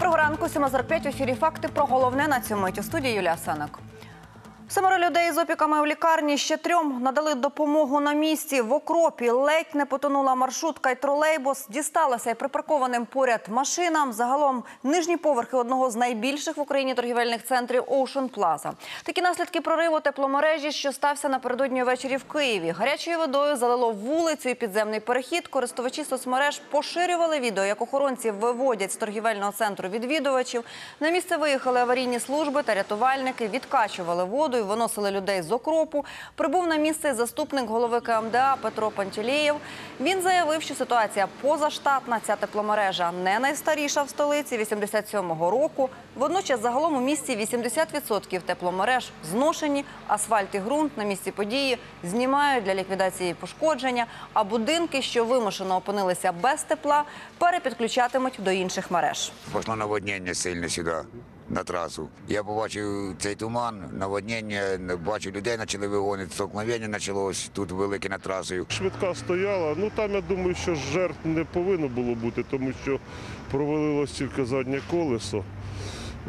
Доброго ранку, 7.45, в ефірі факти про головне на цьому мить у студії Юлія Санок. Семеро людей з опіками в лікарні, ще трьом надали допомогу на місці. В окропі ледь не потонула маршрутка й тролейбус. Дісталася й припаркованим поряд машинам. Загалом нижні поверхи одного з найбільших в Україні торгівельних центрів Ocean Plaza. Такі наслідки прориву тепломережі, що стався напередодні ввечері в Києві. Гарячою водою залило вулицю і підземний перехід. Користувачі соцмереж поширювали відео, як охоронці виводять з торгівельного центру відвідувачів. На місце виїхали аварійні служби та рятувальники, відкачували воду і виносили людей з окропу. Прибув на місце заступник голови КМДА Петро Пантелєєв. Він заявив, що ситуація позаштатна. Ця тепломережа не найстаріша в столиці 87-го року. Водночас загалом у місті 80% тепломереж зношені, асфальт і ґрунт на місці події знімають для ліквідації пошкодження, а будинки, що вимушено опинилися без тепла, перепідключатимуть до інших мереж. Пішло наводнення сильне сюди, на трасу. Я побачив цей туман, наводнення, бачу людей почали вигонити, столкновення почалось тут велике на трасою. Швидка стояла. Ну там я думаю, що жертв не повинно було бути, тому що провалилось тільки заднє колесо.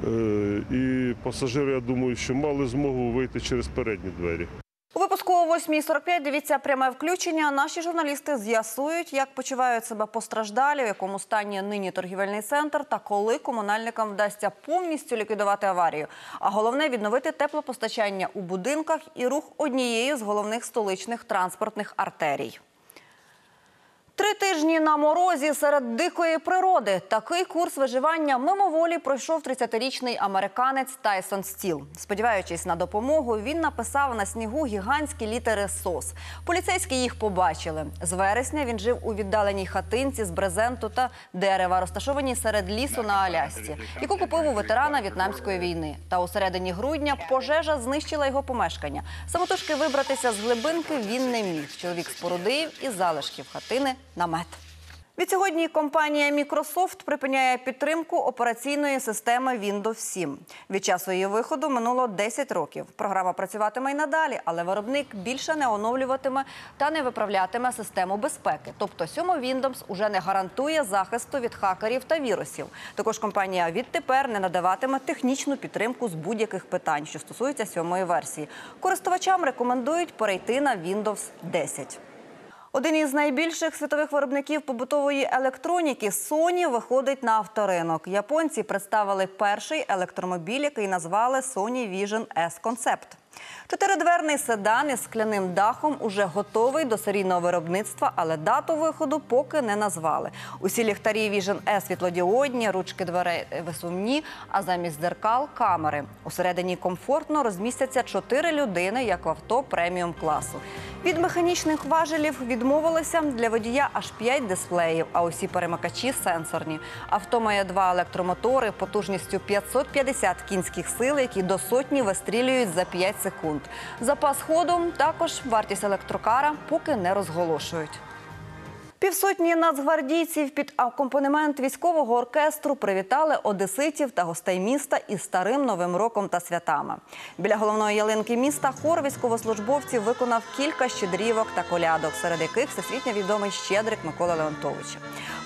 Е, І пасажири, я думаю, що мали змогу вийти через передні двері. У випуску о 8.45 дивіться пряме включення. Наші журналісти з'ясують, як почувають себе постраждалі, в якому стані нині торгівельний центр та коли комунальникам вдасться повністю ліквідувати аварію. А головне відновити теплопостачання у будинках і рух однією з головних столичних транспортних артерій. Тижні на морозі серед дикої природи. Такий курс виживання мимоволі пройшов 30-річний американець Тайсон Стіл. Сподіваючись на допомогу, він написав на снігу гігантські літери СОС. Поліцейські їх побачили. З вересня він жив у віддаленій хатинці з брезенту та дерева, розташованій серед лісу на Алясці, яку купив у ветерана В'єтнамської війни. Та у середині грудня пожежа знищила його помешкання. Самотужки вибратися з глибинки він не міг. Чоловік спорудив із залишків хатини намет. Відсьогодні компанія Microsoft припиняє підтримку операційної системи Windows 7. Від часу її виходу минуло 10 років. Програма працюватиме й надалі, але виробник більше не оновлюватиме та не виправлятиме систему безпеки. Тобто 7 Windows уже не гарантує захисту від хакерів та вірусів. Також компанія відтепер не надаватиме технічну підтримку з будь-яких питань, що стосуються сьомої версії. Користувачам рекомендують перейти на Windows 10. Один із найбільших світових виробників побутової електроніки Sony виходить на авторинок. Японці представили перший електромобіль, який назвали Sony Vision S Concept. Чотиридверний седан із скляним дахом уже готовий до серійного виробництва, але дату виходу поки не назвали. Усі ліхтарі Vision S світлодіодні, ручки дверей висувні, а замість дзеркал – камери. Усередині комфортно розмістяться чотири людини, як в авто преміум класу. Від механічних важелів відмовилися для водія аж 5 дисплеїв, а усі перемикачі сенсорні. Авто має два електромотори потужністю 550 кінських сил, які до сотні вистрілюють за 5 секунд. Запас ходу також вартість електрокара поки не розголошують. Півсотні нацгвардійців під акомпанемент військового оркестру привітали одеситів та гостей міста із старим новим роком та святами. Біля головної ялинки міста хор військовослужбовців виконав кілька щедрівок та колядок, серед яких всесвітньо відомий щедрик Микола Леонтовича.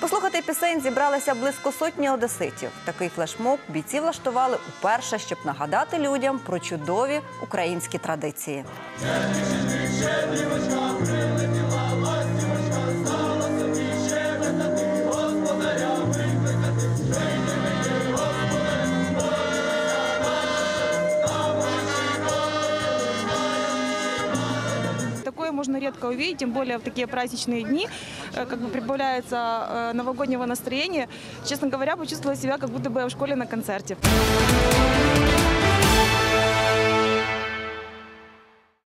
Послухати пісень зібралися близько сотні одеситів. Такий флешмоб бійці влаштували уперше, щоб нагадати людям про чудові українські традиції. можно редко увидеть, тем более в такие праздничные дни, э, как бы прибавляется э, новогоднего настроения. Честно говоря, почувствовала себя, как будто бы я в школе на концерте.